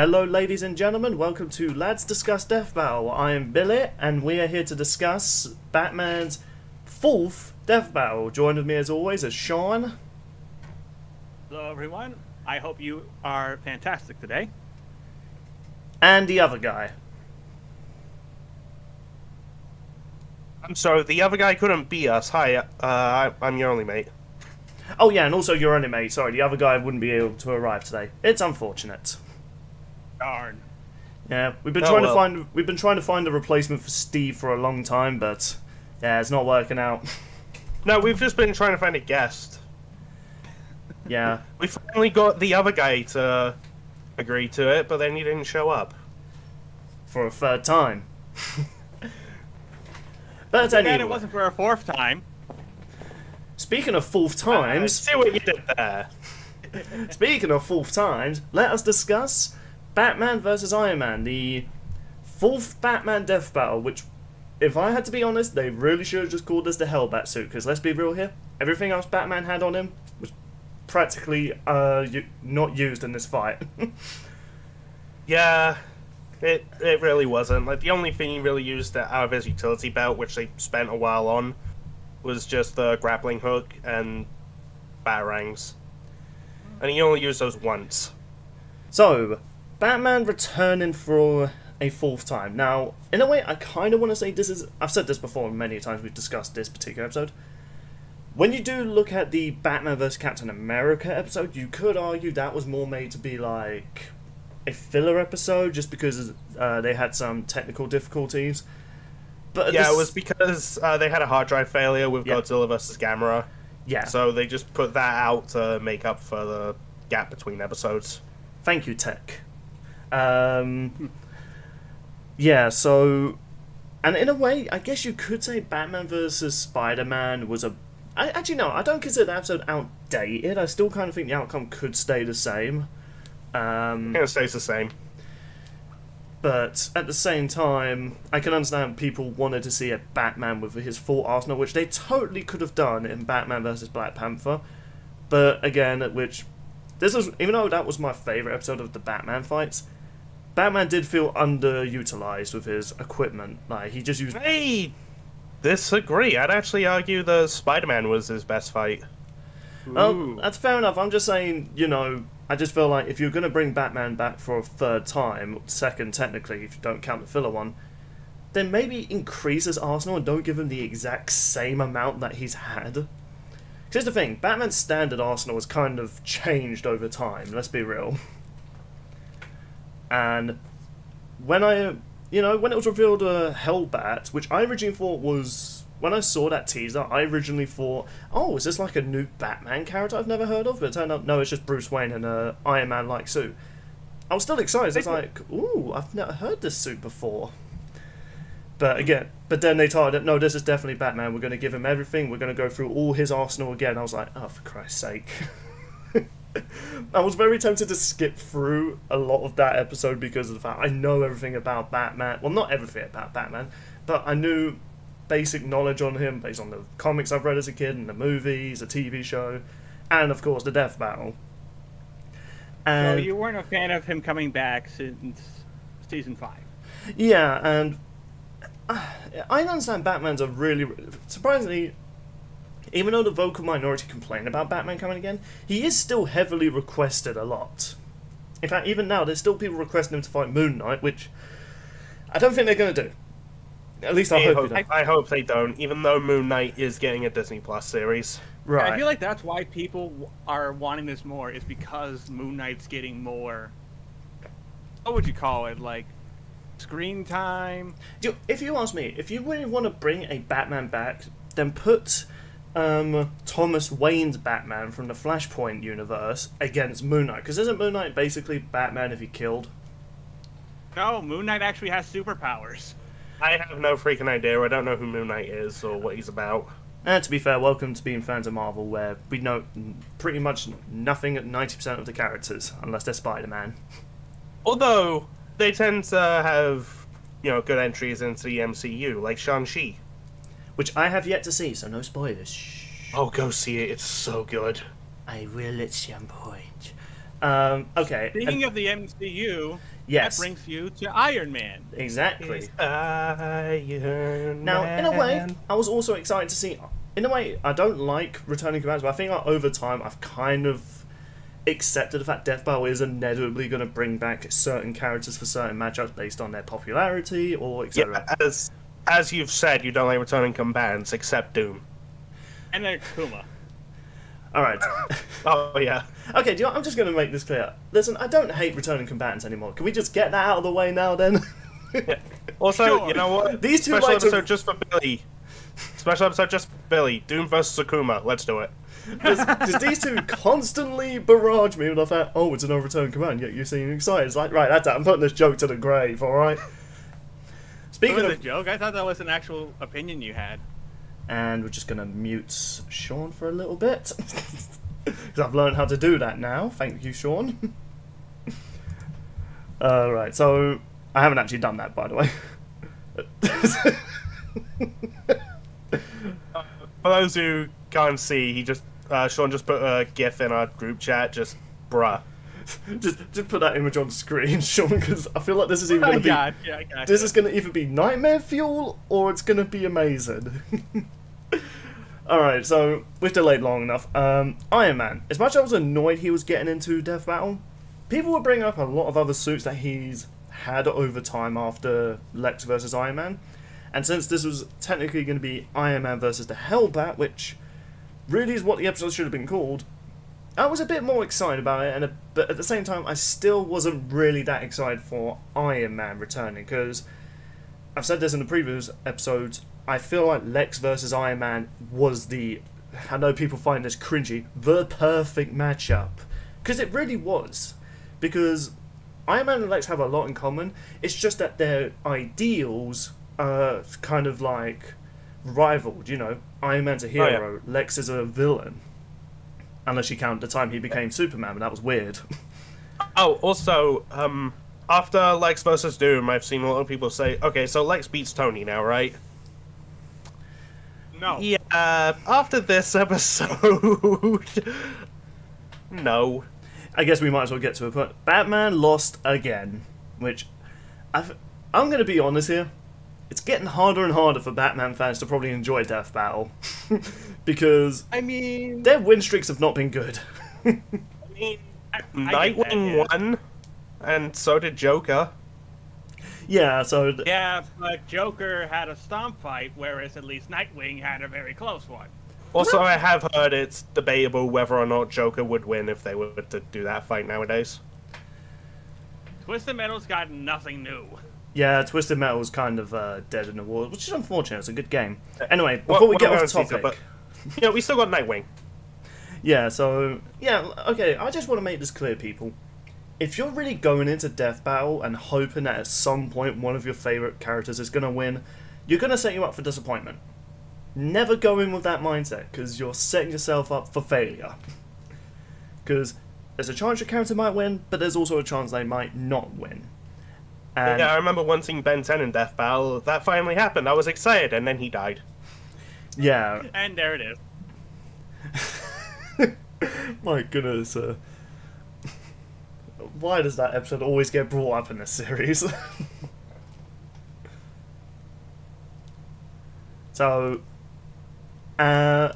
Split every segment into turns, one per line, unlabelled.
Hello, ladies and gentlemen. Welcome to Lads Discuss Death Battle. I am Billy, and we are here to discuss Batman's fourth Death Battle. Joined with me, as always, is Sean.
Hello, everyone. I hope you are fantastic today.
And the other guy.
I'm sorry, the other guy couldn't be us. Hi, uh, I, I'm your only mate.
Oh yeah, and also your only mate. Sorry, the other guy wouldn't be able to arrive today. It's unfortunate.
Darn.
Yeah, we've been
Oh,
trying to find we've been trying to find a replacement for Steve for a long time, but yeah, it's not working out.
No, we've just been trying to find a guest.
Yeah.
We finally got the other guy to agree to it, but then he didn't show up.
for a third time. but
And
anyway,
it wasn't for a fourth time.
speaking of fourth
I
times,
see what you did there.
speaking of fourth times, let us discuss Batman vs Iron Man, the fourth Batman death battle. Which, if I had to be honest, they really should have just called this the Hellbat suit. Because let's be real here, everything else Batman had on him was practically uh, not used in this fight.
Yeah, it it really wasn't. Like the only thing he really used out of his utility belt, which they spent a while on, was just the grappling hook and batarangs, and he only used those once.
So, Batman returning for a fourth time. Now, in a way, I kind of want to say this is. I've said this before many times we've discussed this particular episode. When you do look at the Batman vs. Captain America episode, you could argue that was more made to be like a filler episode just because uh, they had some technical difficulties. But
Yeah,
this-
it was because uh, they had a hard drive failure with
Yeah.
Godzilla vs. Gamera.
Yeah.
So they just put that out to make up for the gap between episodes.
Thank you, Tech. Um, yeah, so, and in a way, I guess you could say Batman versus Spider Man was a. I, actually, no, I don't consider the episode outdated. I still kind of think the outcome could stay the same. Um,
It stays the same.
but at the same time, I can understand people wanted to see a Batman with his full arsenal, which they totally could have done in Batman vs Black Panther. But again, at which this was even though that was my favorite episode of the Batman fights, Batman did feel underutilized with his equipment. Like he just used
I disagree. I'd actually argue the Spider-Man was his best fight.
Oh,
Ooh.
that's fair enough. I'm just saying, you know, I just feel like if you're going to bring Batman back for a third time, second technically, if you don't count the filler one, then maybe increase his arsenal and don't give him the exact same amount that he's had. Here's the thing Batman's standard arsenal has kind of changed over time, let's be real. And when I, you know, when it was revealed uh, Hellbat, which I originally thought was. When I saw that teaser, I originally thought, oh, is this like a new Batman character I've never heard of? But it turned out, no, it's just Bruce Wayne in a Iron Man like suit. I was still excited. I was like, ooh, I've never heard this suit before. But again, but then they told it, no, this is definitely Batman. We're going to give him everything. We're going to go through all his arsenal again. I was like, oh, for Christ's sake. I was very tempted to skip through a lot of that episode because of the fact I know everything about Batman. Well, not everything about Batman, but I knew basic knowledge on him based on the comics I've read as a kid and the movies, the TV show, and of course the Death Battle.
So you weren't a fan of him coming back since season five.
Yeah, and uh, I understand Batman's a really surprisingly. Even though the vocal minority complain about Batman coming again, he is still heavily requested a lot. In fact, even now, there's still people requesting him to fight Moon Knight, which I don't think they're going to do. At least I,
I
hope,
hope,
they don't.
I hope they don't, even though Moon Knight is getting a Disney Plus series.
Right.
I feel like that's why people are wanting this more is because Moon Knight's getting more. What would you call it? Like screen time.
If you ask me, if you really want to bring a Batman back, then put um, Thomas Wayne's Batman from the Flashpoint universe against Moon Knight. Because isn't Moon Knight basically Batman if he killed?
No, Moon Knight actually has superpowers.
I have no freaking idea. I don't know who Moon Knight is or what he's about.
And to be fair, welcome to being fans of Marvel, where we know pretty much nothing at 90% of the characters, unless they're Spider Man.
Although they tend to have, you know, good entries into the MCU, like Shang-Chi.
Which I have yet to see, so no spoilers. Shh.
Oh, go see it. It's so good.
I will at some point. Um, okay.
Speaking
and-
of the MCU,
yes,
that brings you to Iron Man.
exactly.
Iron
Now, in a way, I was also excited to see. In a way, I don't like returning combatants, but I think like, over time, I've kind of accepted the fact Death Battle is inevitably going to bring back certain characters for certain matchups based on their popularity or etc.
Yeah, as as you've said, you don't like returning combatants except Doom.
And then Kuma.
All right.
Oh yeah.
okay, do you know, I'm just going to make this clear. Listen, I don't hate returning combatants anymore. Can we just get that out of the way now, then?
Also,
Sure.
you know what?
These two
special
like to-
just for Billy. Special episode just for Billy. Doom versus Akuma. Let's do it.
Because these two constantly barrage me with the fact, oh, it's an overturn command, yet you seem excited. It's like, right, that's it. I'm putting this joke to the grave, alright?
It
Speaking
was a joke. I thought that was an actual opinion you had.
And we're just going to mute Sean for a little bit. Because I've learned how to do that now. Thank you, Sean. Alright, so. I haven't actually done that, by the way.
For those who can't see, he just uh, Sean just put a GIF in our group chat. Just bruh.
just, just put that image on screen, Sean, because I feel like this is even going to be.
you, I
This
you.
is going to either be nightmare fuel or it's going to be amazing. Alright, so we've delayed long enough. Um, Iron Man. As much as I was annoyed he was getting into Death Battle, people were bringing up a lot of other suits that he's had over time after Lex versus Iron Man. And since this was technically going to be Iron Man versus the Hellbat, which really is what the episode should have been called, I was a bit more excited about it, and a, but at the same time, I still wasn't really that excited for Iron Man returning because I've said this in the previous episodes. I feel like Lex versus Iron Man was the. I know people find this cringy, the perfect matchup because it really was. Because Iron Man and Lex have a lot in common. It's just that their ideals are kind of like rivaled. You know, Iron Man's a oh,
yeah.
hero, Lex is a villain. Unless you count the time he became Superman, but that was weird.
Oh, also, um, after Lex versus Doom, I've seen a lot of people say, okay, so Lex beats Tony now, right?
No.
Yeah. Uh, after this episode, no.
I guess we might as well get to a point. Batman lost again, which I've, I'm going to be honest here. It's getting harder and harder for Batman fans to probably enjoy Death Battle because
I mean,
their win streaks have not been good.
I mean,
I- I
Nightwing
yeah.
won, and so did Joker.
yeah, so th-
Yeah, but Joker had a stomp fight, whereas at least Nightwing had a very close one.
Also, I have heard it's debatable whether or not Joker would win if they were to do that fight nowadays.
Twisted Metal's got nothing new.
Yeah, Twisted Metal is kind of uh, dead in the water, which is unfortunate. It's a good game. Anyway,
Well,
before we
well,
get
I
off topic,
so, but- Yeah, we still got Nightwing.
Yeah, so yeah, okay. I just want to make this clear, people. If you're really going into Death Battle and hoping that at some point one of your favorite characters is going to win, you're going to set you up for disappointment. Never go in with that mindset because you're setting yourself up for failure. Because there's a chance your character might win, but there's also a chance they might not win. And
yeah, I remember once seeing Ben 10 in Death Battle. That finally happened. I was excited, and then he died.
yeah,
And there it is.
My goodness. Uh, why does that episode always get brought up in this series? so, uh,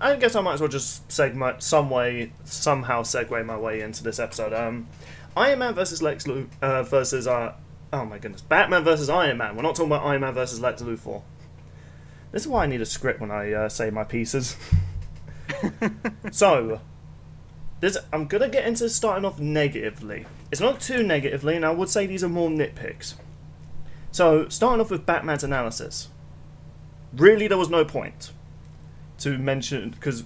I guess I might as well just seg my, some way, somehow segue my way into this episode. Um, Iron Man versus Lex Luthor uh, versus uh, oh my goodness, Batman versus Iron Man. We're not talking about Iron Man versus Lex Luthor. This is why I need a script when I uh, say my pieces. So, this, I'm gonna get into starting off negatively. It's not too negatively, and I would say these are more nitpicks. So, starting off with Batman's analysis. Really, there was no point to mention because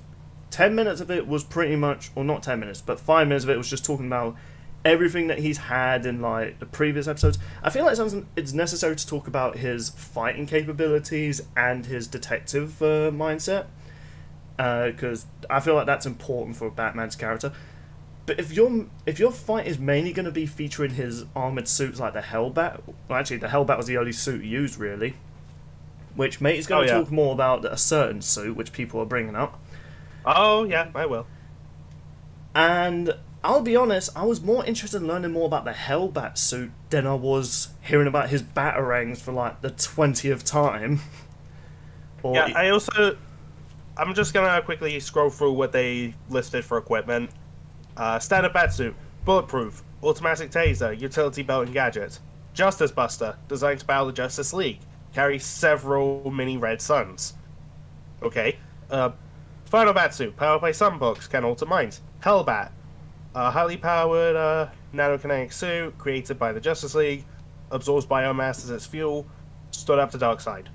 10 minutes of it was pretty much, or not 10 minutes, but 5 minutes of it was just talking about everything that he's had in like the previous episodes. I feel like it's necessary to talk about his fighting capabilities and his detective uh, mindset because I feel like that's important for Batman's character. But if your if your fight is mainly going to be featuring his armored suits like the Hellbat, well, actually the Hellbat was the only suit used really, which mate is going
Oh,
to
yeah.
talk more about a certain suit which people are bringing up,
Oh, yeah, I will.
and I'll be honest, I was more interested in learning more about the Hellbat suit than I was hearing about his batarangs for like the twentieth time. Or
Yeah, I also. I'm just gonna quickly scroll through what they listed for equipment. Uh, standard batsuit, bulletproof, automatic taser, utility belt and gadget. Justice Buster, designed to battle the Justice League, carries several mini red suns. Okay. Uh, final batsuit, powered by sunbox, can alter minds. Hellbat, a highly powered uh, nanokinetic suit created by the Justice League, absorbs biomass as its fuel, stood up to Darkseid.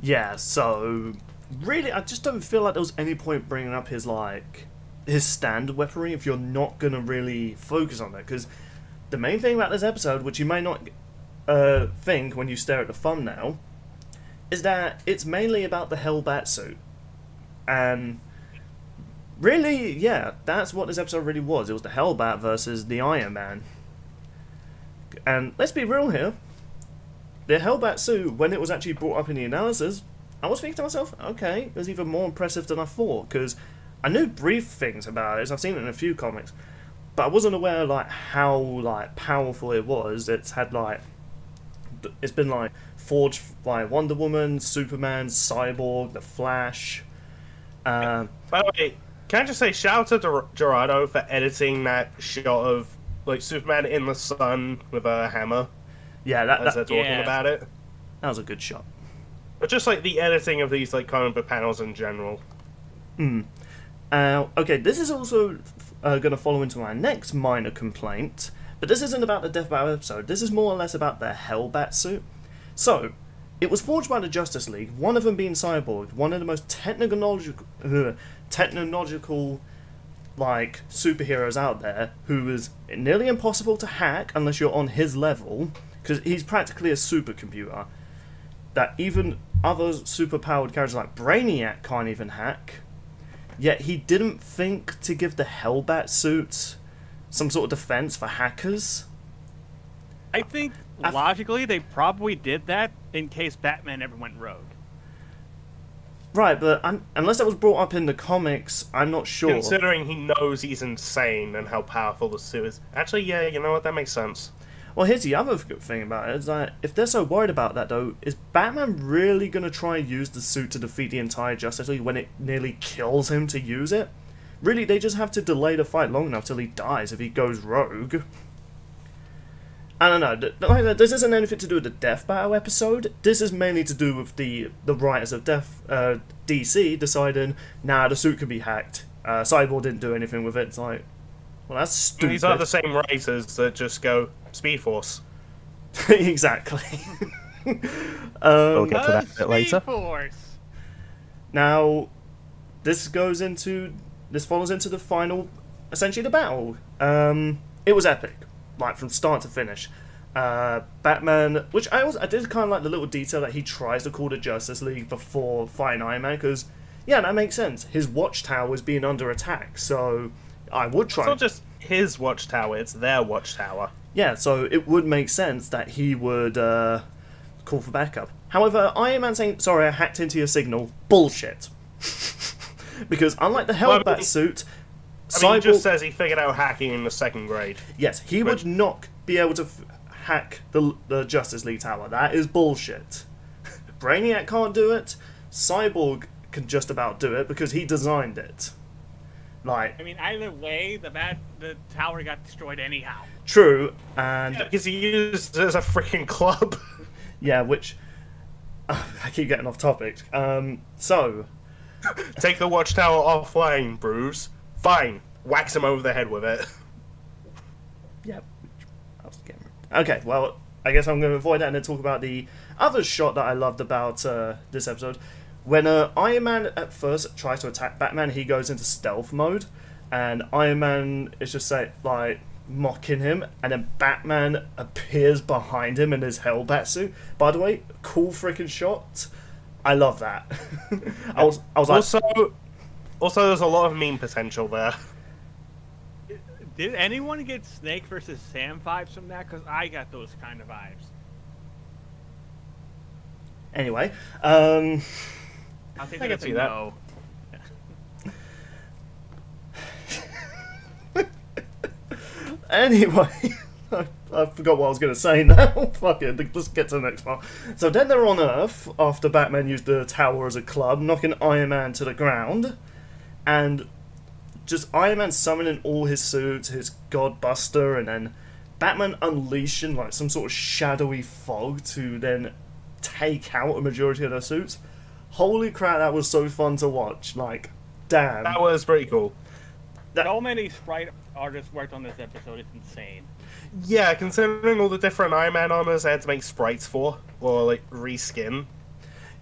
Yeah, so really, I just don't feel like there was any point bringing up his like his standard weaponry if you're not gonna really focus on that. Because the main thing about this episode, which you may not uh, think when you stare at the thumbnail, is that it's mainly about the Hellbat suit, and really, yeah, that's what this episode really was. It was the Hellbat versus the Iron Man. And let's be real here the Hellbat suit, when it was actually brought up in the analysis, I was thinking to myself, okay, it was even more impressive than I thought, because I knew brief things about it, I've seen it in a few comics, but I wasn't aware, like, how, like, powerful it was. It's had, like, it's been, like, forged by Wonder Woman, Superman, Cyborg, The Flash, um,
By the way, can I just say shout out to Gerardo for editing that shot of like Superman in the sun with a hammer
yeah, that,
as they're talking
yeah.
about it.
that was a good shot.
But just like the editing of these like comic book panels in general.
Uh, okay, this is also uh, going to follow into my next minor complaint, but this isn't about the Death Battle episode. This is more or less about the Hellbat suit. So, it was forged by the Justice League, one of them being Cyborg, one of the most technological, technological like superheroes out there, who is nearly impossible to hack unless you're on his level, because he's practically a supercomputer that even other superpowered characters like Brainiac can't even hack. Yet he didn't think to give the Hellbat suit some sort of defense for hackers.
I think
I-
logically they probably did that in case Batman ever went rogue.
Right, but un unless that was brought up in the comics, I'm not sure.
Considering he knows he's insane and how powerful the suit is. Actually, yeah, you know what? That makes sense.
Well, here's the other good thing about it: is that if they're so worried about that, though, is Batman really going to try and use the suit to defeat the entire Justice League when it nearly kills him to use it? Really, they just have to delay the fight long enough till he dies if he goes rogue. I don't know. Like, this isn't anything to do with the Death Battle episode. This is mainly to do with the the writers of Death uh, DC deciding, nah, the suit could be hacked. Uh, Cyborg didn't do anything with it. It's like, well, that's stupid.
These are the same writers that just go Speed Force.
exactly. um,
We'll get to that a bit later.
Force.
Now, this goes into this follows into the final, essentially the battle. Um, it was epic, like from start to finish. Uh, Batman, which I was, I did kind of like the little detail that he tries to call the Justice League before fighting Iron Man, because yeah, that makes sense. His watchtower was being under attack, so I would try.
It's not just his watchtower, it's their watchtower.
Yeah, so it would make sense that he would uh, call for backup. However, Iron Man saying, sorry, I hacked into your signal, bullshit. because unlike the
Well, I
Hellbat
mean-
suit,
I mean, he just says he figured out hacking in the second grade.
yes, he would not be able to f- hack the, the Justice League Tower. That is bullshit. Brainiac can't do it, Cyborg can just about do it because he designed it. Like,
I mean, either way, the bat, the tower got destroyed anyhow.
true, and
Because he used it as a freaking club.
yeah, which. I keep getting off topic. Um, so,
Take the watchtower offline, Bruce. Fine. Wax him over the head with it.
Yep. I was getting- Okay, well, I guess I'm going to avoid that and then talk about the other shot that I loved about uh, this episode. When uh, Iron Man at first tries to attack Batman, he goes into stealth mode, and Iron Man is just say, like mocking him, and then Batman appears behind him in his Hellbat suit. By the way, cool freaking shot. I love that. I was, I was like,
Also, also, there's a lot of meme potential there.
Did anyone get Snake versus Sam vibes from that? Because I got those kind of vibes.
anyway. Um,
I think
I can see that.
no.
Anyway, I, I forgot what I was going to say now. Fuck it, let's get to the next part. So then they're on Earth after Batman used the tower as a club, knocking Iron Man to the ground, and just Iron Man summoning all his suits, his Godbuster, and then Batman unleashing like some sort of shadowy fog to then take out a majority of their suits. Holy crap, that was so fun to watch! Like, damn.
That was pretty cool.
That- So many sprite artists worked on this episode. It's insane.
Yeah, considering all the different Iron Man armors I had to make sprites for, or like reskin.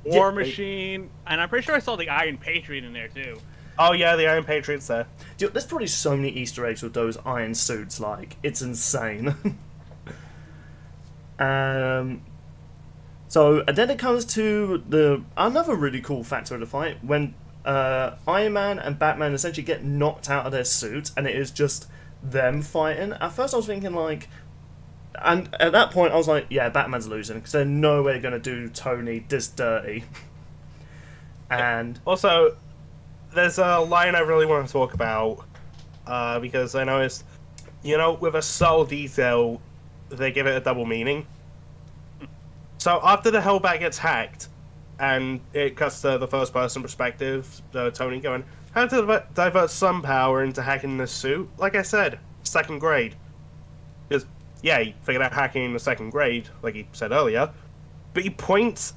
War
Yeah,
Machine, and I'm pretty sure I saw the Iron Patriot in there too.
Oh yeah, the Iron Patriot's there.
Dude, there's probably so many Easter eggs with those iron suits. Like, it's insane. um. So and then it comes to the another really cool factor of the fight when uh, Iron Man and Batman essentially get knocked out of their suits, and it is just them fighting. At first, I was thinking like, and at that point, I was like, yeah, Batman's losing because they're no way going to do Tony this dirty. And
Also, there's a line I really want to talk about uh, because I noticed, you know, with a subtle detail, they give it a double meaning. So after the Hellbat gets hacked, and it cuts to the first-person perspective, uh, Tony going, "How to div- divert some power into hacking this suit?" Like I said, second grade. Because yeah, he figured out hacking in the second grade, like he said earlier. But he points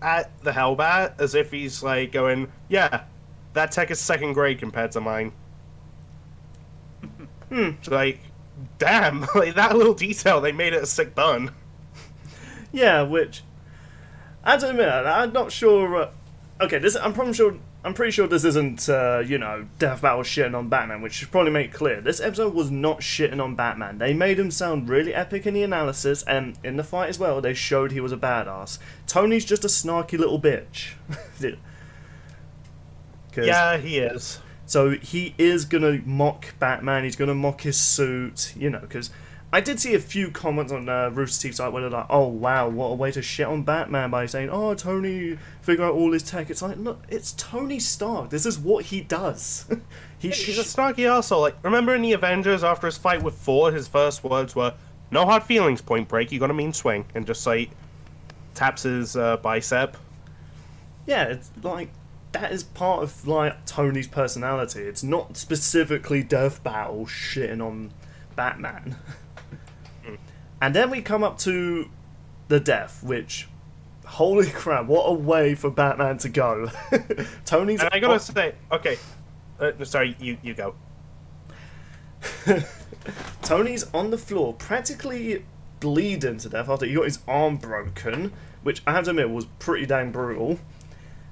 at the Hellbat as if he's like going, "Yeah, that tech is second grade compared to mine." hmm. Like, damn, like that little detail, they made it a sick bun.
Yeah, which I don't admit, I'm not sure. Uh, okay, this I'm probably sure. I'm pretty sure this isn't, uh, you know, Death Battle shitting on Batman, which should probably make clear. This episode was not shitting on Batman. They made him sound really epic in the analysis, and in the fight as well, they showed he was a badass. Tony's just a snarky little bitch.
Yeah, he is.
so he is gonna mock Batman. He's gonna mock his suit, you know. Because I did see a few comments on uh, Rooster Teeth's site where they're like, "Oh wow, what a way to shit on Batman by saying, oh Tony, figure out all his tech." It's like, look, it's Tony Stark. This is what he does. he
He's a snarky asshole. Like, remember in the Avengers after his fight with Thor, his first words were, "No hard feelings, Point Break. You got a mean swing," and just like taps his uh, bicep.
yeah, it's like that is part of like Tony's personality. It's not specifically Death Battle shitting on Batman. and then we come up to the death, which holy crap, what a way for Batman to go. Tony's
And I gotta say, okay, uh, sorry, you you go.
Tony's on the floor, practically bleeding to death after he got his arm broken, which I have to admit was pretty dang brutal.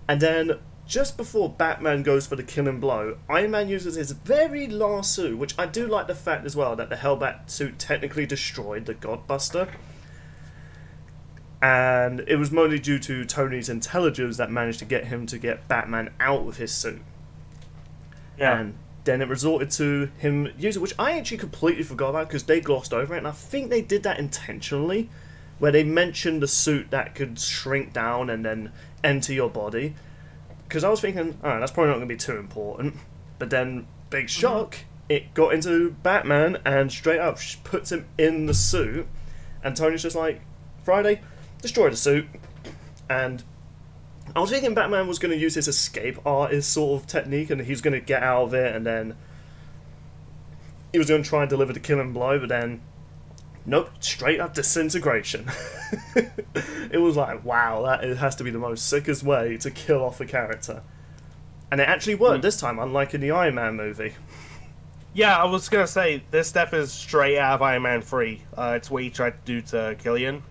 And then, just before Batman goes for the killing blow, Iron Man uses his very last suit, which I do like the fact as well that the Hellbat suit technically destroyed the Godbuster. And it was mostly due to Tony's intelligence that managed to get him to get Batman out of his suit
Yeah.
and then it resorted to him using, which I actually completely forgot about because they glossed over it, and I think they did that intentionally, where they mentioned the suit that could shrink down and then enter your body. Because I was thinking, oh, that's probably not going to be too important, but then big mm-hmm. shock, it got into Batman and straight up puts him in the suit, and Tony's just like, Friday, destroy the suit, and I was thinking Batman was going to use his escape artist sort of technique and he's going to get out of it and then he was going to try and deliver the killing blow, but then nope, straight up disintegration. it was like, wow, that it has to be the most sickest way to kill off a character. And it actually worked this time, unlike in the Iron Man movie.
Yeah, I was gonna say this stuff is straight out of Iron Man Three. Uh, it's what he tried to do to Killian.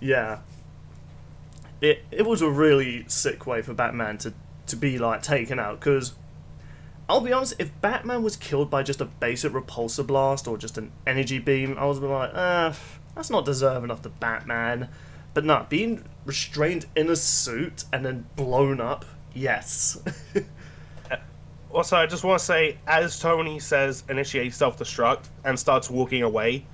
Yeah. It it was a really sick way for Batman to, to be like taken out because I'll be honest, if Batman was killed by just a basic repulsor blast or just an energy beam, I was like, ah, that's not deserving of the Batman. But no, being restrained in a suit and then blown up, yes.
Also, I just want to say, as Tony says, initiate self-destruct and starts walking away.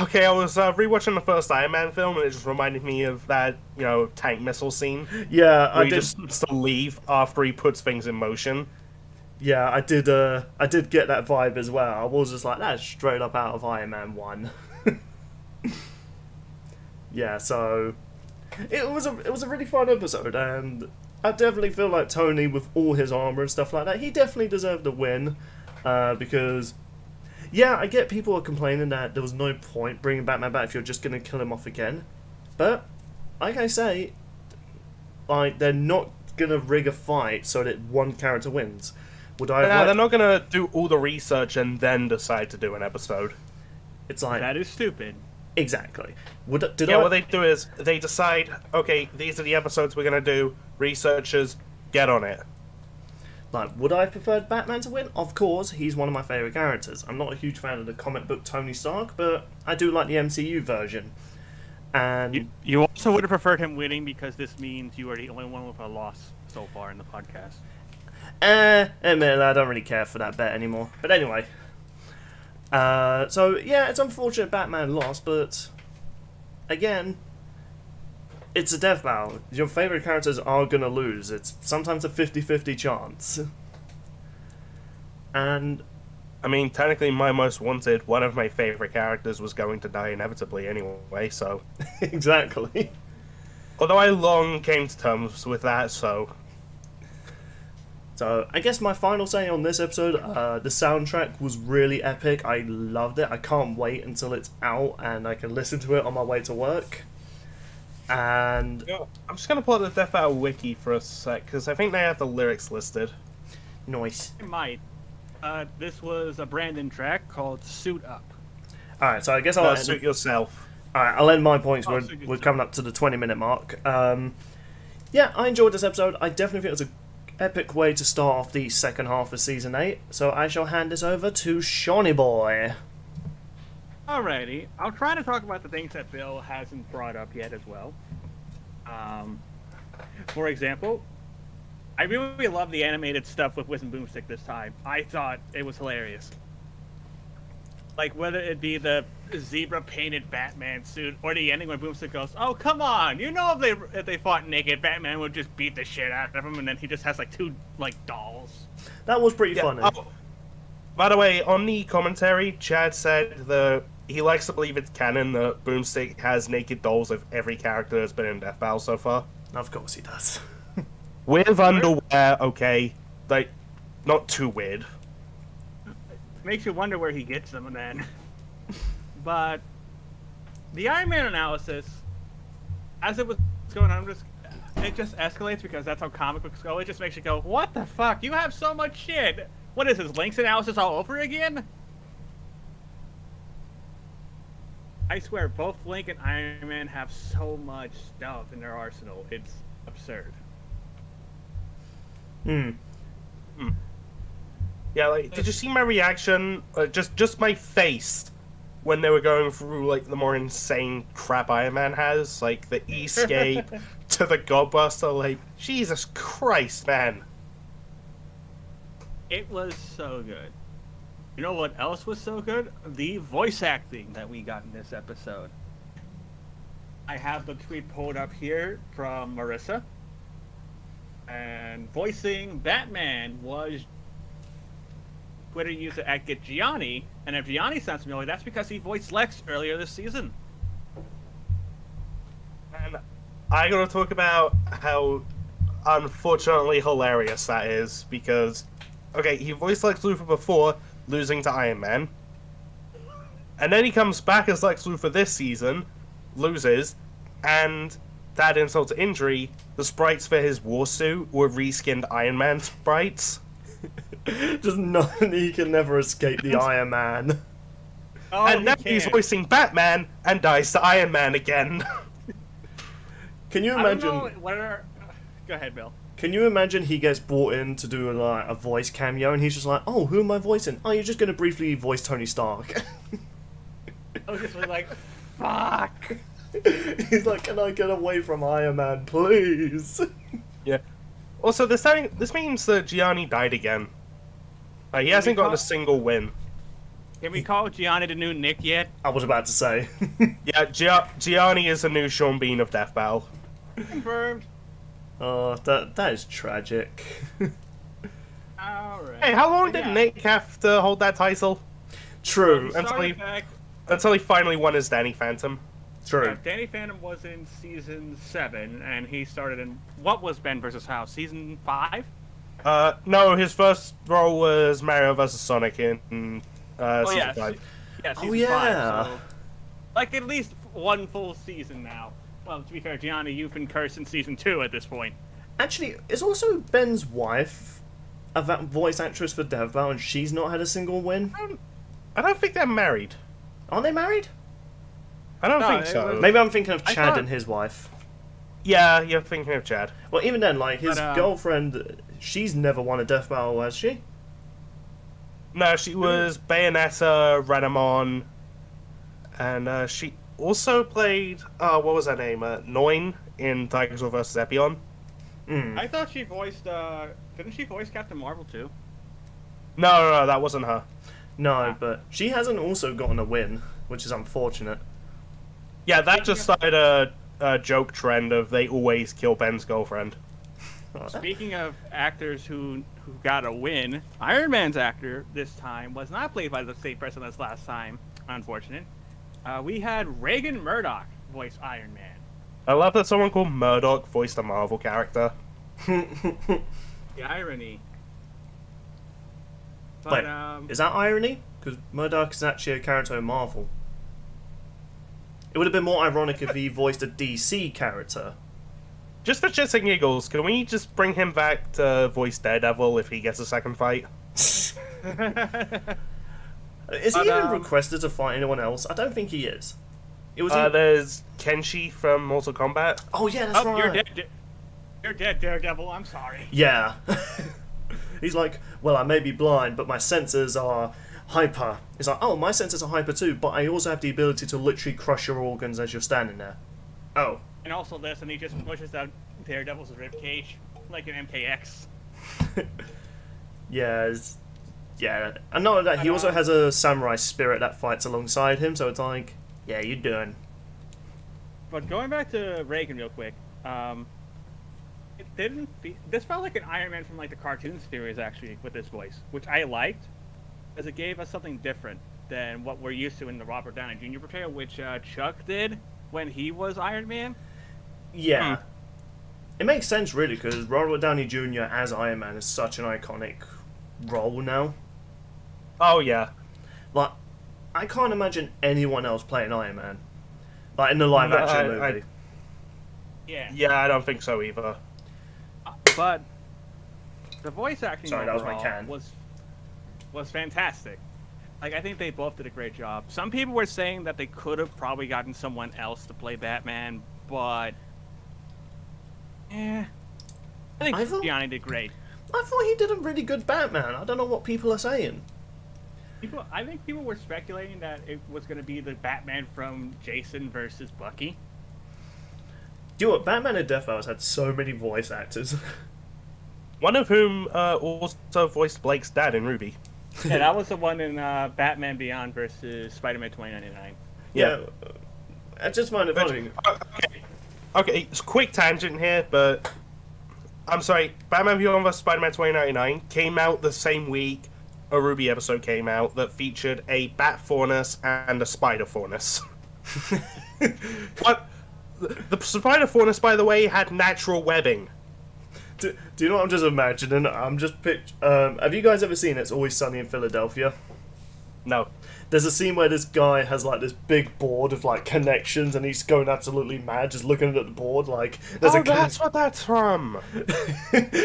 Okay, I was uh, rewatching the first Iron Man film, and it just reminded me of that, you know, tank missile scene
yeah, I
he
did.
just starts to leave after he puts things in motion.
yeah, I did. Uh, I did get that vibe as well. I was just like, that's straight up out of Iron Man One. yeah, so it was a it was a really fun episode, and I definitely feel like Tony, with all his armor and stuff like that, he definitely deserved a win, uh, because. Yeah, I get people are complaining that there was no point bringing Batman back if you're just going to kill him off again. But, like I say, like they're not going to rig a fight so that one character wins. Would I? have
Nah,
liked-
they're not gonna do all the research and then decide to do an episode.
It's like
That is stupid.
exactly. Would did
Yeah,
I?
what they do is they decide, okay, these are the episodes we're gonna do. Researchers, get on it.
Like, would I have preferred Batman to win? Of course, he's one of my favourite characters. I'm not a huge fan of the comic book Tony Stark, but I do like the MCU version. And
You, you also would have preferred him winning because this means you are the only one with a loss so far in the podcast.
eh, admit I don't really care for that bet anymore. But anyway, uh, so yeah, it's unfortunate Batman lost, but again, it's a death battle. Your favourite characters are gonna lose. It's sometimes a 50-50 chance. And
I mean, technically, my most wanted, one of my favorite characters, was going to die inevitably anyway. So,
exactly.
although I long came to terms with that, so
So I guess my final say on this episode, uh, the soundtrack was really epic. I loved it. I can't wait until it's out and I can listen to it on my way to work. And
Yeah, I'm just gonna pull up the Death Battle wiki for a sec because I think they have the lyrics listed.
noise.
It might. Uh, this was a Brandon track called "Suit Up."
All right, so I guess I'll
Uh,
end,
suit yourself.
all right, I'll end my points.
Oh,
we're, we're coming up to the twenty minute mark. Um, yeah, I enjoyed this episode. I definitely think it was an epic way to start off the second half of season eight. So I shall hand this over to Shawnee Boy.
Alrighty, I'll try to talk about the things that Bill hasn't brought up yet as well. Um, for example, I really love the animated stuff with Wiz and Boomstick this time. I thought it was hilarious. Like whether it be the zebra painted Batman suit or the ending where Boomstick goes, "Oh come on, you know if they if they fought naked, Batman would just beat the shit out of him," and then he just has like two like dolls.
That was pretty
Yeah.
funny.
Oh, by the way, on the commentary, Chad said the he likes to believe it's canon that Boomstick has naked dolls of every character that's been in Death Battle so far.
Of course he does.
With underwear, okay, like not too weird.
makes you wonder where he gets them and then. but the Iron Man analysis, as it was going on, I'm just it just escalates because that's how comic books go. It just makes you go, "What the fuck? You have so much shit. What is this Link's analysis all over again?" I swear, both Link and Iron Man have so much stuff in their arsenal. It's absurd.
Hmm.
Yeah, like, did you see my reaction? Uh, just, just my face when they were going through like the more insane crap Iron Man has, like the escape to the Godbuster. Like, Jesus Christ, man!
It was so good. You know what else was so good? The voice acting that we got in this episode. I have the tweet pulled up here from Marissa. And voicing Batman was Twitter user at Get Gianni. And if Gianni sounds familiar, that's because he voiced Lex earlier this season.
And I am going to talk about how unfortunately hilarious that is because, okay, he voiced Lex Luthor before losing to Iron Man, and then he comes back as Lex Luthor this season, loses, and that insult to injury, the sprites for his war suit were reskinned Iron Man sprites.
Just knowing he can never escape the Iron Man.
Oh,
and now he's voicing Batman and dies to Iron Man again.
Can you
I don't
imagine?
know what are... Go ahead, Bill.
Can you imagine he gets brought in to do like a voice cameo, and he's just like, "Oh, who am I voicing? Oh, you're just gonna briefly voice Tony Stark."
I was just really like, fuck.
he's like, "Can I get away from Iron Man, please?"
Yeah. Also, this time, this means that Gianni died again. Like, he hasn't gotten a single win.
Can we call Gianni the new Nick yet?
I was about to say.
Yeah, Gia- Gianni is the new Sean Bean of Death Battle.
Confirmed.
Oh, that that is tragic.
All right.
Hey, how long did
Yeah.
Nick have to hold that title?
True.
He
Until he- Until he finally won his Danny Phantom.
True.
uh, Danny Phantom was in season seven, and he started in what was Ben versus House season five.
Uh, no, his first role was Mario vs. Sonic in uh,
Oh
season
yeah,
five.
se- yeah,
Oh, yeah.
five. So, like at least one full season now. Well, to be fair, Gianni, you've been cursed in season two at this point.
Actually, is also Ben's wife a va- voice actress for Death and she's not had a single win?
I don't think they're married.
Aren't they married?
I don't
No,
think so.
was-
Maybe I'm thinking of Chad and his wife.
Yeah, you're thinking of Chad.
Well, even then, like his
But, um,
girlfriend, she's never won a Death Battle, has she?
No, she was Bayonetta, Renamon, and uh, she also played. Uh, what was her name? Uh, Noin in Tigers vs. Epyon.
Mm.
I thought she voiced. uh Didn't she voice Captain Marvel too?
No, no, no, that wasn't her.
No, but she hasn't also gotten a win, which is unfortunate.
Yeah, that just started a, a joke trend of they always kill Ben's girlfriend.
Speaking of actors who who got a win, Iron Man's actor this time was not played by the same person as last time. Unfortunate. Uh, we had Reagan Murdoch voice Iron Man.
I love that someone called Murdoch voiced a Marvel character.
The irony. But
Wait,
um,
is that irony? Because Murdoch is actually a character in Marvel. It would have been more ironic if he voiced a DC character.
Just for shits and giggles, can we just bring him back to voice Daredevil if he gets a second fight?
Is he
But,
even
um,
requested to fight anyone else? I don't think he is. It was.
Uh,
in-
there's Kenshi from Mortal Kombat.
oh yeah, that's
oh,
right.
you're dead. You're dead, Daredevil. I'm sorry.
Yeah. He's like, well, I may be blind, but my senses are hyper. He's like, oh, my senses are hyper too, but I also have the ability to literally crush your organs as you're standing there. Oh.
And also this, and he just pushes out Daredevil's rib cage like an MKX.
yeah. It's, yeah. And not only that, he also has a samurai spirit that fights alongside him, so it's like, yeah, you're doing.
But going back to Reagan real quick, um, it didn't. Fe- this felt like an Iron Man from like the cartoon series actually with this voice, which I liked, as it gave us something different than what we're used to in the Robert Downey Jr. portrayal, which uh, Chuck did when he was Iron Man.
Yeah.
Hmm.
It makes sense, really, because Robert Downey Jr. as Iron Man is such an iconic role now.
Oh yeah,
Like, I can't imagine anyone else playing Iron Man. Like, in the live
No,
action
I- I-
movie.
Yeah.
yeah, I don't think so either.
Uh, but the voice acting
Sorry, that was my
overall
can.
was was fantastic. Like I think they both did a great job. Some people were saying that they could have probably gotten someone else to play Batman, but eh, I think
I thought-
Gianni did great.
I thought he did a really good Batman. I don't know what people are saying.
People, I think people were speculating that it was going to be the Batman from Jason versus Bucky.
Do you know what? Batman and Death Hours had so many voice actors.
One of whom uh, also voiced Blake's dad in RWBY.
yeah, that was the one in uh, Batman Beyond versus Spider-Man 2099.
yeah. I just find it funny.
Okay, okay, it's a quick tangent here, but I'm sorry. Batman Beyond vs Spider-Man 2099 came out the same week a RWBY episode came out that featured a bat faunus and a spider faunus. what? The spider faunus, by the way, had natural webbing.
Do, do you know what I'm just imagining? I'm just um Have you guys ever seen It's Always Sunny in Philadelphia?
No.
There's a scene where this guy has like this big board of like connections and he's going absolutely mad just looking at the board like there's
oh,
a
that's what that's from.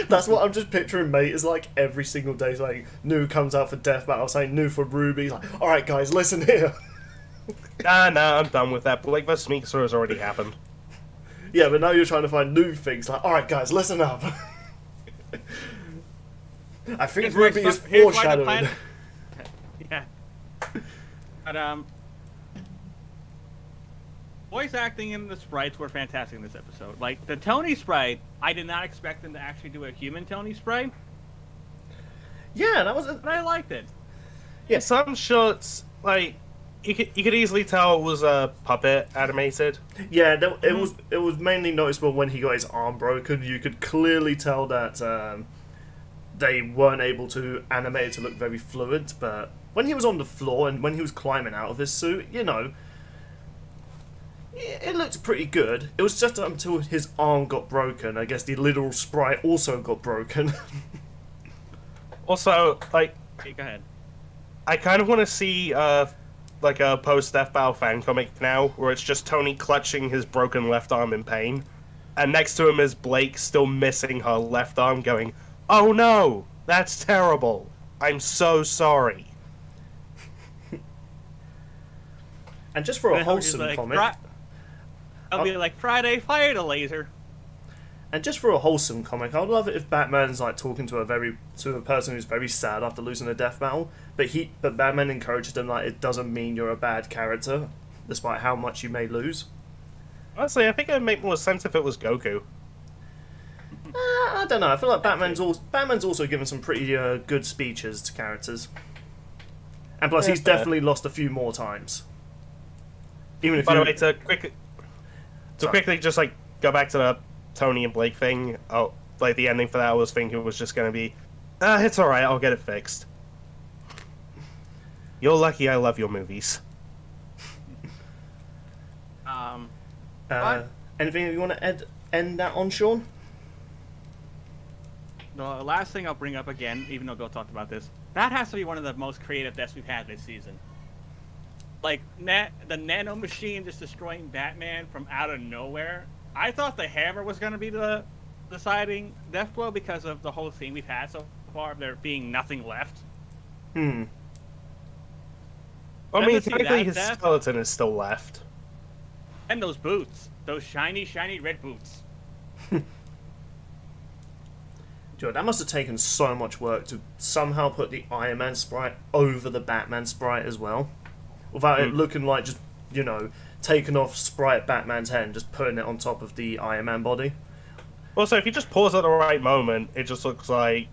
That's what I'm just picturing, mate. Is like every single day, like new comes out for Death Battle, saying new for RWBY. Like, all right, guys, listen here.
Nah, nah, I'm done with that. Blake vs. Meekster has already happened.
yeah, but now you're trying to find new things. Like, all right, guys, listen up. I think
Here's
RWBY is
some- here's why the
foreshadowing.
Plan- yeah. But um, voice acting and the sprites were fantastic in this episode. Like the Tony sprite, I did not expect them to actually do a human Tony sprite,
Yeah, that was. A,
but I liked it.
Yeah, some shots like you could you could easily tell it was a puppet animated.
yeah, that, it was. It was mainly noticeable when he got his arm broken. You could clearly tell that um, they weren't able to animate it to look very fluid, but when he was on the floor and when he was climbing out of his suit, you know, it it looked pretty good. It was just until his arm got broken. I guess the literal sprite also got broken.
Also, like,
Okay, go ahead.
I kind of want to see uh, like a post Death Battle fan comic now, where it's just Tony clutching his broken left arm in pain, and next to him is Blake still missing her left arm, going, "Oh no, that's terrible. I'm so sorry."
And just for a wholesome
like, I'll be like Friday, fire the laser.
and just for a wholesome comic, I'd love it if Batman's like talking to a very to a person who's very sad after losing a death battle, but he but Batman encourages them like it doesn't mean you're a bad character, despite how much you may lose.
Honestly, I think it'd make more sense if it was Goku.
Uh, I don't know. I feel like Batman's also Batman's also given some pretty uh, good speeches to characters, and plus
Yeah,
he's
fair.
definitely lost a few more times. Even if
By
you,
the way, to quickly, to quickly just like go back to the Tony and Blake thing. Oh, like the ending for that, I was thinking was just gonna be, uh, it's all right, I'll get it fixed. You're lucky I love your movies.
Um,
uh, anything you want to ed- end that on, Sean?
the last thing I'll bring up again, even though Bill talked about this, that has to be one of the most creative deaths we've had this season. Like na- the nano machine just destroying Batman from out of nowhere. I thought the hammer was going to be the deciding death blow because of the whole thing we've had so far of there being nothing left.
Hmm.
I mean, technically his
death-
skeleton is still left.
And those boots, those shiny, shiny red boots.
Joe, that must have taken so much work to somehow put the Iron Man sprite over the Batman sprite as well, without it
Hmm.
looking like just you know taking off sprite Batman's head and just putting it on top of the Iron Man body.
Also, if you just pause at the right moment, it just looks like,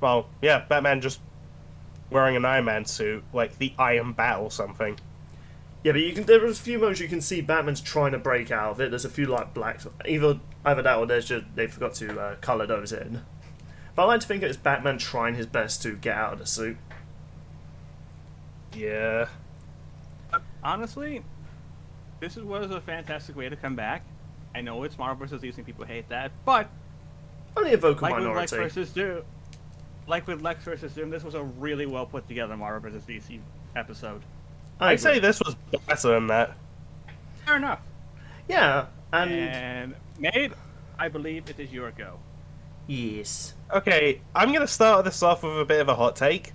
well, yeah, Batman just wearing an Iron Man suit, like the Iron Bat or something.
Yeah, but you can. There's a few moments you can see Batman's trying to break out of it. There's a few like blacks, either either that or there's just they forgot to uh, color those in. But I like to think it's Batman trying his best to get out of the suit.
Yeah.
Honestly, this was a fantastic way to come back. I know it's Marvel vs. DC, and people hate that, but
Only a vocal
like with Lex versus Doom, like with Lex versus Doom, this was a really well put together Marvel vs. DC episode.
I
I'd say
agree.
this was better than that.
Fair enough.
Yeah, and
And Mate, I believe it is your go.
yes.
Okay, I'm gonna start this off with a bit of a hot take.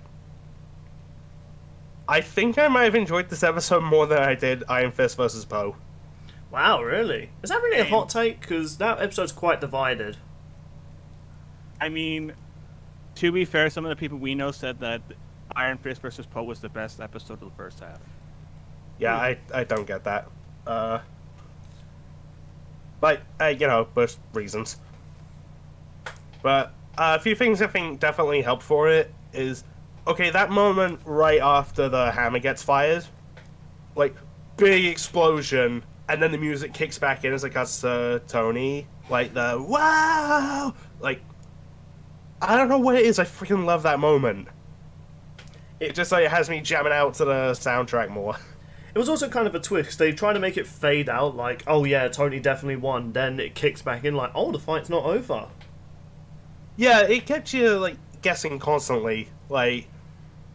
I think I might have enjoyed this episode more than I did Iron Fist versus Po.
Wow, really? Is that really a hot take? Because that episode's quite divided.
I mean, to be fair, some of the people we know said that Iron Fist versus Po was the best episode of the first half.
Yeah, I, I don't get that. Uh, but uh, you know, for reasons. But uh, a few things I think definitely help for it is okay. That moment right after the hammer gets fired, like big explosion, and then the music kicks back in as it cuts to Tony, like the wow, like I don't know what it is. I freaking love that moment. It just like has me jamming out to the soundtrack more.
It was also kind of a twist. They try to make it fade out, like, oh yeah, Tony definitely won. Then it kicks back in, like, oh, the fight's not over.
Yeah, it kept you like guessing constantly. Like,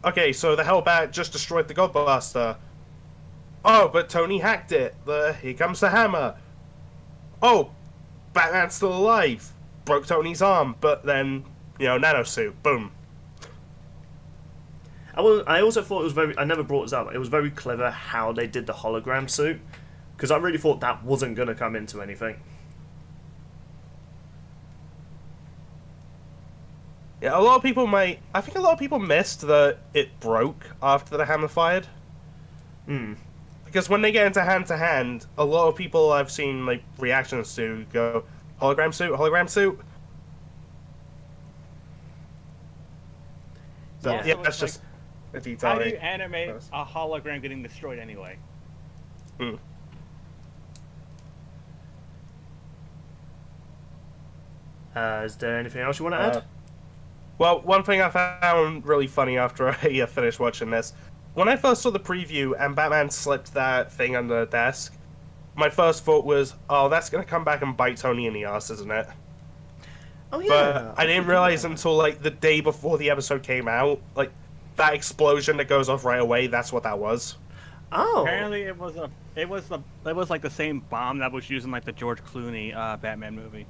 okay, so the Hellbat just destroyed the Godbuster. Oh, but Tony hacked it. The here comes the hammer. Oh, Batman's still alive. Broke Tony's arm, but then you know, nanosuit. Boom.
I was. I also thought it was very. I never brought this up. It was very clever how they did the hologram suit, because I really thought that wasn't going to come into anything.
Yeah, a lot of people might. I think a lot of people missed that it broke after the hammer fired.
Hmm.
Because when they get into hand to hand, a lot of people I've seen like reactions to go hologram suit, hologram suit. So
Yeah.
yeah,
So
that's
it's
just a detail.
How do you animate
Gross.
a hologram getting destroyed anyway?
Hmm.
Uh, is there anything else you want to add?
Well, one thing I found really funny after I uh, finished watching this, when I first saw the preview and Batman slipped that thing under the desk, my first thought was, "Oh, that's gonna come back and bite Tony in the ass, isn't it?"
Oh yeah. But.
I didn't realize until like the day before the episode came out, like that explosion that goes off right away. That's what that was.
Oh.
Apparently, it was a it was the it was like the same bomb that was used in like the George Clooney uh, Batman movie.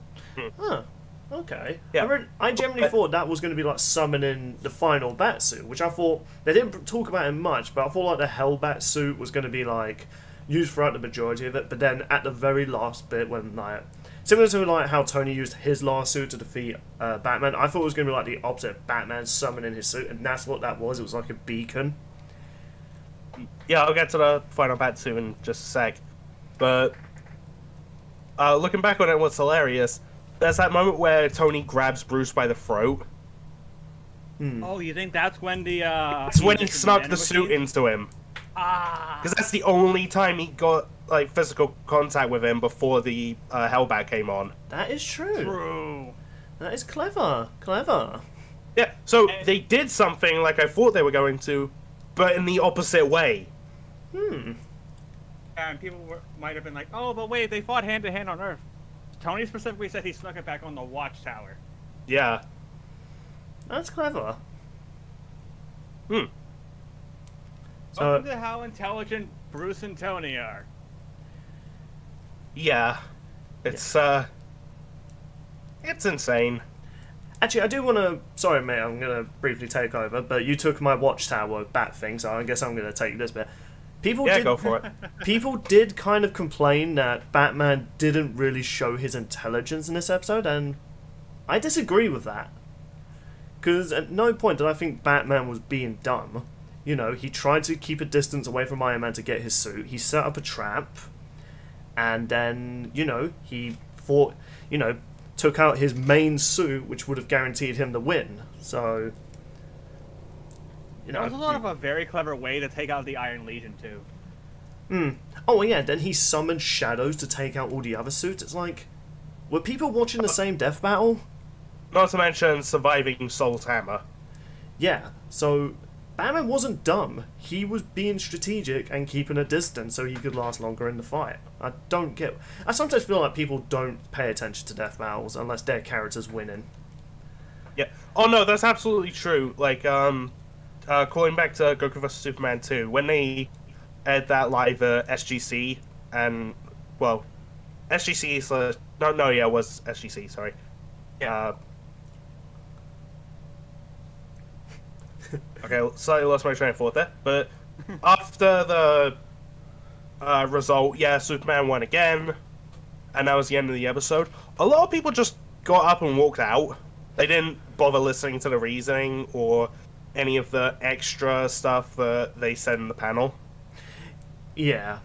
Huh. Okay.
Yeah.
I, read, I generally
But-
thought that was going to be like summoning the final bat suit, which I thought they didn't talk about it much, but I thought like the hell bat suit was going to be like used throughout the majority of it. But then at the very last bit, when like similar to like how Tony used his last suit to defeat uh, Batman, I thought it was going to be like the opposite, Batman summoning his suit, and that's what that was. It was like a beacon.
Yeah, I'll get to the final bat suit in just a sec. But uh, looking back on it, what's hilarious? There's that moment where Tony grabs Bruce by the throat.
Oh, you think that's when the uh?
It's when he
injected
snuck
the
the suit
nanomachine?
into him.
Ah.
Because that's the only time he got like physical contact with him before the uh, Hellbat came on.
That is true.
True.
That is clever. Clever.
Yeah, so
And-
they did something like I thought they were going to, but in the opposite way.
Hmm.
And people were, might have been like, "Oh, but wait, they fought hand to hand on Earth." Tony specifically said he snuck it back on the Watchtower.
Yeah.
That's clever.
Hmm.
So,
Welcome to how intelligent Bruce and Tony are.
Yeah. It's uh it's insane.
Actually, I do want to. Sorry, mate, I'm going to briefly take over, but you took my Watchtower bat thing, so I guess I'm going to take this bit. People
Yeah,
did,
go for it.
People did kind of complain that Batman didn't really show his intelligence in this episode, and I disagree with that. Because at no point did I think Batman was being dumb. You know, he tried to keep a distance away from Iron Man to get his suit. He set up a trap, and then you know he fought. You know, took out his main suit, which would have guaranteed him the win. So, you
That
know,
was sort of a very clever way to take out the Iron Legion too.
Hmm. Oh yeah, then he summoned shadows to take out all the other suits. It's like, were people watching the same death battle?
Not to mention surviving Sol's hammer.
Yeah. So Batman wasn't dumb. He was being strategic and keeping a distance so he could last longer in the fight. I don't get. I sometimes feel like people don't pay attention to death battles unless their character's winning.
Yeah. Oh no, that's absolutely true. Like, um, uh, calling back to Goku vs Superman 2, when they aired that live at SGC, and well, SGC slash no, no, yeah, it was SGC. Sorry. Yeah. okay, slightly lost my train of thought there, but after the uh, result, yeah, Superman won again, and that was the end of the episode. A lot of people just got up and walked out. They didn't bother listening to the reasoning or any of the extra stuff that they said in the panel.
Yeah.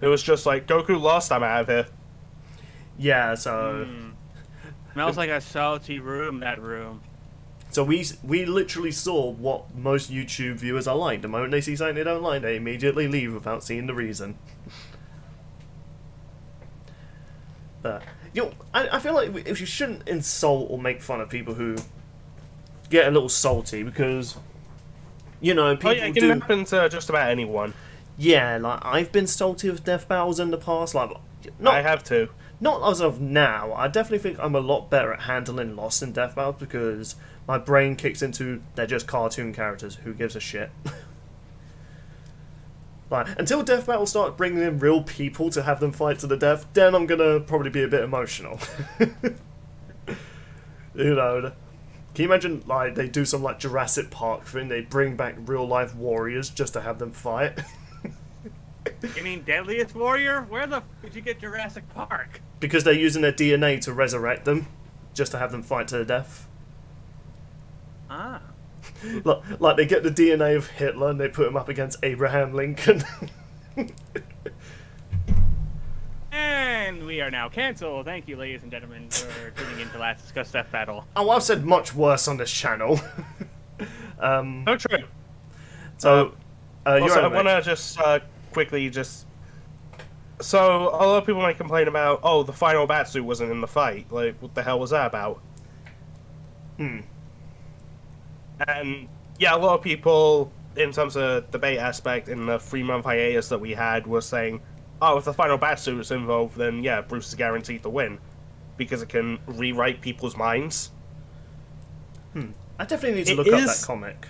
It was just like Goku lost. I'm out of here.
Yeah. So. Hmm.
Smells like a salty room. That room.
So we we literally saw what most YouTube viewers are like. The moment they see something they don't like, they immediately leave without seeing the reason. but you know, I, I feel like we- if you shouldn't insult or make fun of people who get a little salty because you know people
Oh, yeah, it
do.
can happen to just about anyone.
Yeah, like I've been salty with death battles in the past. Like not
I have to.
not as of now. I definitely think I'm a lot better at handling loss in death battles because my brain kicks into they're just cartoon characters. Who gives a shit? like until death battles start bringing in real people to have them fight to the death, then I'm gonna probably be a bit emotional. you know. Can you imagine like they do some like Jurassic Park thing? They bring back real life warriors just to have them fight.
You mean Deadliest Warrior? Where the f- did you get Jurassic Park?
because they're using their DNA to resurrect them, just to have them fight to the death.
Ah.
Like, like they get the DNA of Hitler and they put him up against Abraham Lincoln.
And we are now canceled. Thank you, ladies and gentlemen, for tuning in to Lads Discuss Death Battle.
oh, I've said much worse on this channel. um,
No true.
so, uh, you're
also, I want to just uh, quickly just. So a lot of people might complain about, oh, the final Batsuit wasn't in the fight. Like, what the hell was that about?
Hmm.
And yeah, a lot of people, in terms of the debate aspect, in the three month hiatus that we had, were saying, "Oh, if the final Batsuit is involved, then yeah, Bruce is guaranteed to win because it can rewrite people's minds." Hmm.
I definitely need to
It
look up that comic.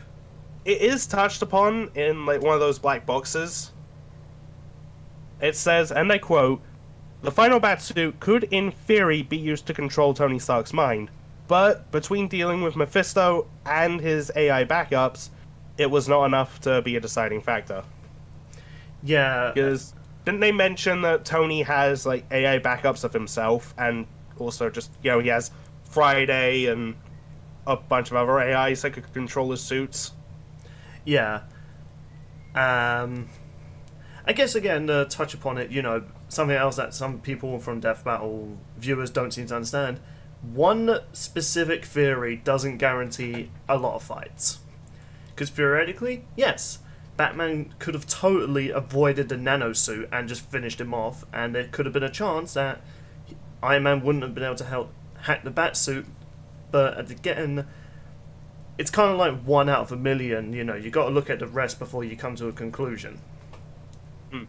It is touched upon in like one of those black boxes. It says, and I quote, "The final Batsuit could, in theory, be used to control Tony Stark's mind, but between dealing with Mephisto and his AI backups, it was not enough to be a deciding factor."
Yeah,
Because didn't they mention that Tony has like AI backups of himself, and also just you know he has Friday and a bunch of other AIs that could control his suits.
yeah. Um, I guess again, uh, touch upon it. You know, something else that some people from Death Battle viewers don't seem to understand. One specific theory doesn't guarantee a lot of fights. Because theoretically, yes, Batman could have totally avoided the nano suit and just finished him off, and there could have been a chance that Iron Man wouldn't have been able to help hack the Batsuit. But again, it's kind of like one out of a million. You know, you got to look at the rest before you come to a conclusion.
Hmm.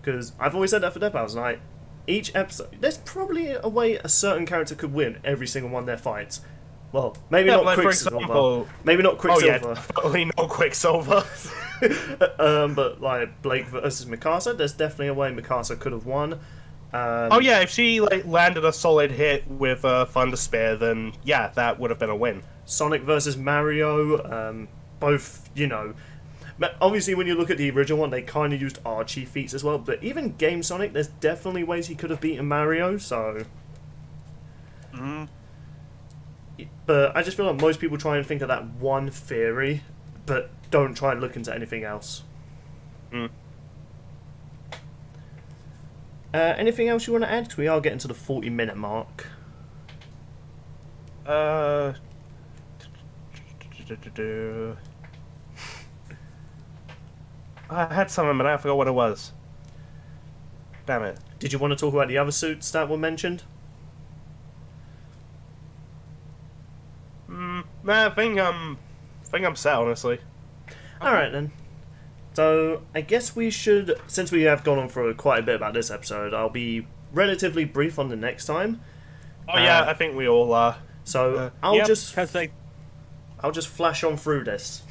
Because I've always said that for Death Battles, like each episode, there's probably a way a certain character could win every single one of their fights. Well, maybe
Yeah,
not
like,
Quicksilver.
example-
maybe not Quicksilver.
Oh yeah, definitely no Quicksilver.
um, but like Blake versus Mikasa, there's definitely a way Mikasa could have won. Um,
oh yeah, if she like landed a solid hit with a uh, Thunder Spear, then yeah, that would have been a win.
Sonic versus Mario, um, both, you know. Obviously, when you look at the original one, they kind of used Archie feats as well. But even Game Sonic, there's definitely ways he could have beaten Mario. So,
Mhm.
But I just feel like most people try and think of that one theory, but don't try and look into anything else.
Mm.
Uh, anything else you want to add? 'Cause we are getting to the forty-minute mark.
Uh. I had something, but I forgot what it was. Damn it.
Did you want to talk about the other suits that were mentioned?
Mm, nah, I think I'm, I think I'm set, honestly.
All right then. So I guess we should, since we have gone on for quite a bit about this episode, I'll be relatively brief on the next time.
Oh yeah,
Uh,
I think we all are.
So
Uh,
I'll
Yep,
just
'cause they
I'll just flash on through this.